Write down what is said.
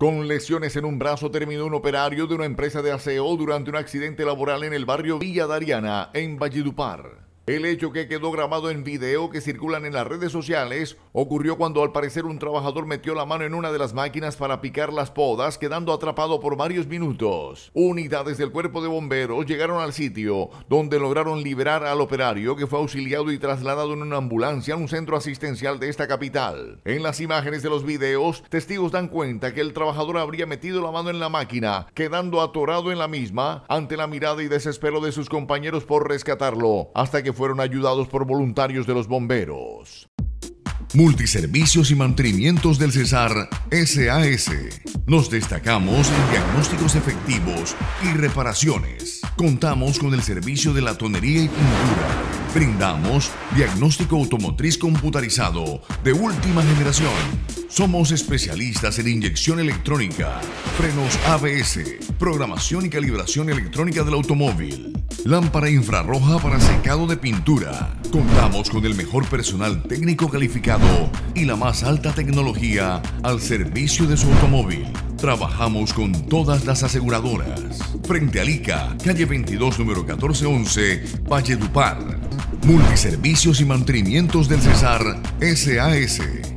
Con lesiones en un brazo terminó un operario de una empresa de aseo durante un accidente laboral en el barrio Villa Dariana, en Valledupar. El hecho que quedó grabado en video que circulan en las redes sociales ocurrió cuando al parecer un trabajador metió la mano en una de las máquinas para picar las podas, quedando atrapado por varios minutos. Unidades del cuerpo de bomberos llegaron al sitio, donde lograron liberar al operario que fue auxiliado y trasladado en una ambulancia a un centro asistencial de esta capital. En las imágenes de los videos, testigos dan cuenta que el trabajador habría metido la mano en la máquina, quedando atorado en la misma ante la mirada y desespero de sus compañeros por rescatarlo, hasta que fueron ayudados por voluntarios de los bomberos. Multiservicios y mantenimientos del Cesar SAS. Nos destacamos en diagnósticos efectivos y reparaciones. Contamos con el servicio de la tonería y pintura. Brindamos diagnóstico automotriz computarizado de última generación. Somos especialistas en inyección electrónica, frenos ABS, programación y calibración electrónica del automóvil Lámpara infrarroja para secado de pintura. Contamos con el mejor personal técnico calificado y la más alta tecnología al servicio de su automóvil. Trabajamos con todas las aseguradoras. Frente a ICA, calle 22, número 1411, Valledupar. Multiservicios y mantenimientos del Cesar SAS.